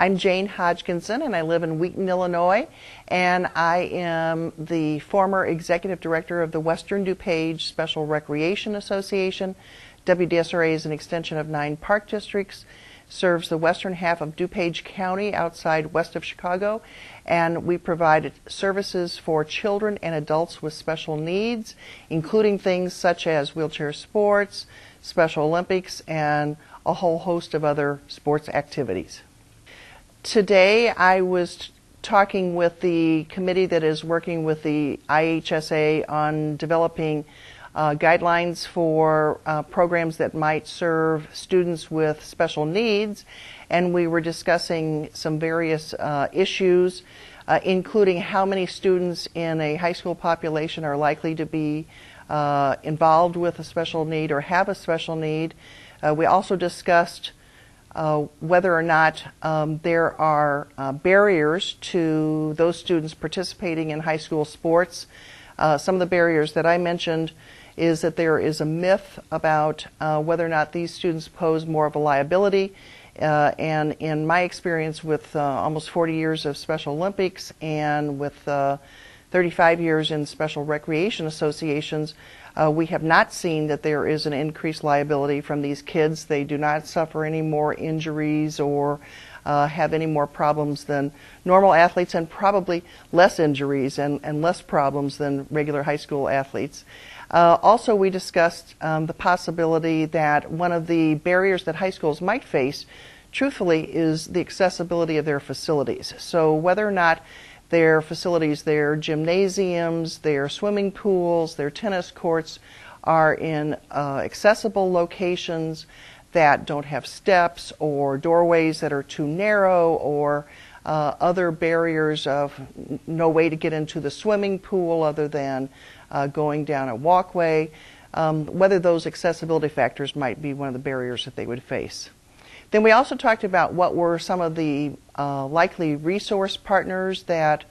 I'm Jane Hodgkinson and I live in Wheaton, Illinois, and I am the former executive director of the Western DuPage Special Recreation Association. WDSRA is an extension of nine park districts, serves the western half of DuPage County outside west of Chicago, and we provide services for children and adults with special needs, including things such as wheelchair sports, Special Olympics, and a whole host of other sports activities. Today I was talking with the committee that is working with the IHSA on developing uh, guidelines for uh, programs that might serve students with special needs, and we were discussing some various uh, issues, uh, including how many students in a high school population are likely to be uh, involved with a special need or have a special need. Uh, we also discussed whether or not um, there are barriers to those students participating in high school sports. some of the barriers that I mentioned is that there is a myth about uh, whether or not these students pose more of a liability. Uh, and in my experience with uh, almost 40 years of Special Olympics and with uh, 35 years in special recreation associations, uh, we have not seen that there is an increased liability from these kids. They do not suffer any more injuries or uh, have any more problems than normal athletes and probably less injuries and, and less problems than regular high school athletes. Uh, also, we discussed um, the possibility that one of the barriers that high schools might face, truthfully, is the accessibility of their facilities. So, whether or not their facilities, their gymnasiums, their swimming pools, their tennis courts are in uh, accessible locations that don't have steps or doorways that are too narrow or uh, other barriers of no way to get into the swimming pool other than uh, going down a walkway, um, whether those accessibility factors might be one of the barriers that they would face. Then we also talked about what were some of the uh, likely resource partners that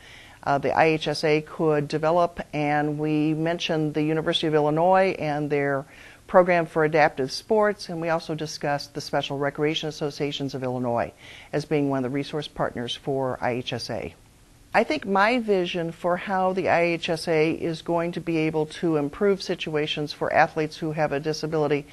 uh, the IHSA could develop, and we mentioned the University of Illinois and their program for adaptive sports, and we also discussed the Special Recreation Associations of Illinois as being one of the resource partners for IHSA. I think my vision for how the IHSA is going to be able to improve situations for athletes who have a disability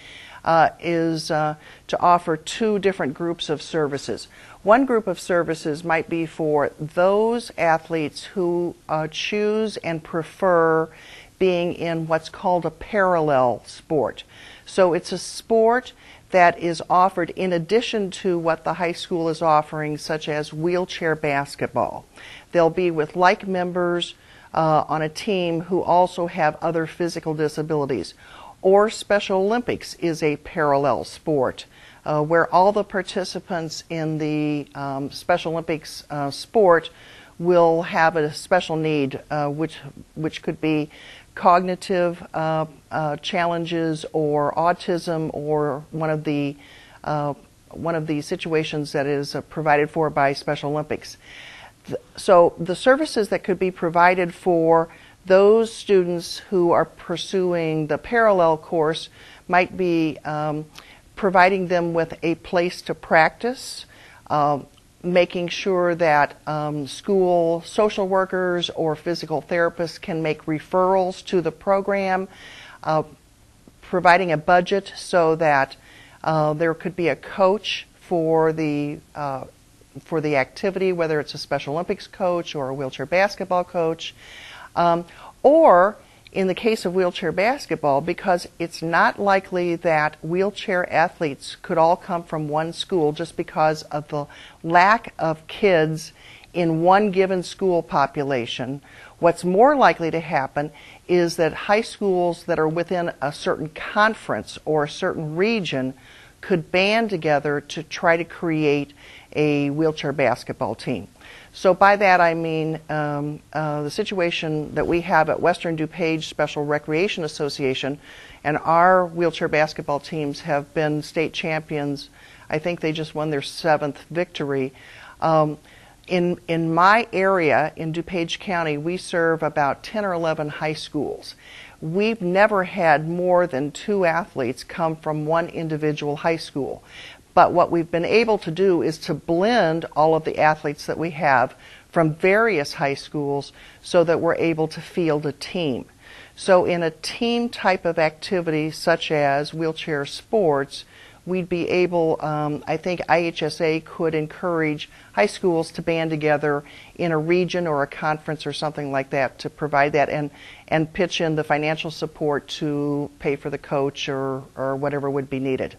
uh, is uh, to offer two different groups of services. One group of services might be for those athletes who uh, choose and prefer being in what's called a parallel sport. So it's a sport that is offered in addition to what the high school is offering, such as wheelchair basketball. They'll be with like members uh, on a team who also have other physical disabilities. Or Special Olympics is a parallel sport uh, where all the participants in the um, Special Olympics uh, sport will have a special need, uh, which which could be cognitive uh, uh, challenges or autism or one of the one of the situations that is provided for by Special Olympics. So the services that could be provided for those students who are pursuing the parallel course might be um, providing them with a place to practice, uh, making sure that um, school social workers or physical therapists can make referrals to the program, uh, providing a budget so that uh, there could be a coach for the uh, for the activity, whether it's a Special Olympics coach or a wheelchair basketball coach, um, or in the case of wheelchair basketball, because it's not likely that wheelchair athletes could all come from one school just because of the lack of kids in one given school population. What's more likely to happen is that high schools that are within a certain conference or a certain region could band together to try to create a wheelchair basketball team. So by that I mean um, uh, the situation that we have at Western DuPage Special Recreation Association, and our wheelchair basketball teams have been state champions. I think they just won their seventh victory. Um, in in my area in DuPage County, we serve about 10 or 11 high schools. We've never had more than two athletes come from one individual high school But what we've been able to do is to blend all of the athletes that we have from various high schools so that we're able to field a team. So, in a team type of activity such as wheelchair sports, we'd be able, um, I think IHSA could encourage high schools to band together in a region or a conference or something like that to provide that and, and pitch in the financial support to pay for the coach or, or whatever would be needed.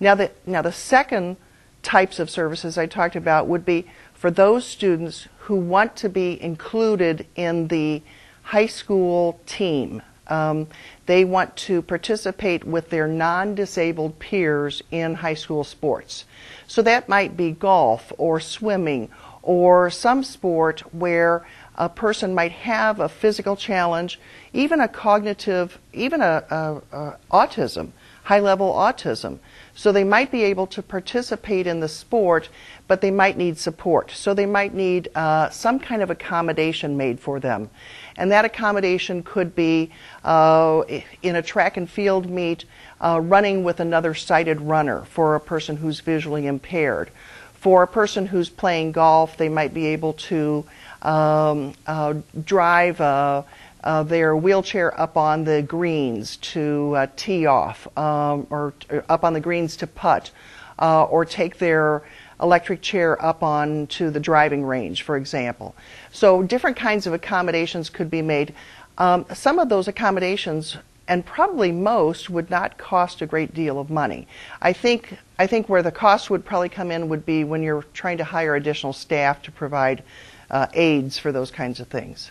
Now the, now the second types of services I talked about would be for those students who want to be included in the high school team um, they want to participate with their non disabled peers in high school sports. So that might be golf or swimming or some sport where a person might have a physical challenge, even a cognitive, even a, a, a autism, high level autism. So they might be able to participate in the sport, but they might need support. So they might need uh, some kind of accommodation made for them. And that accommodation could be uh, in a track and field meet, uh, running with another sighted runner for a person who's visually impaired. For a person who's playing golf, they might be able to um, uh, drive uh, uh, their wheelchair up on the greens to uh, tee off, um, or, or, up on the greens to putt, uh, or take their electric chair up onto the driving range, for example. So different kinds of accommodations could be made. Um, some of those accommodations, and probably most, would not cost a great deal of money. I think I think where the cost would probably come in would be when you're trying to hire additional staff to provide uh, aids for those kinds of things.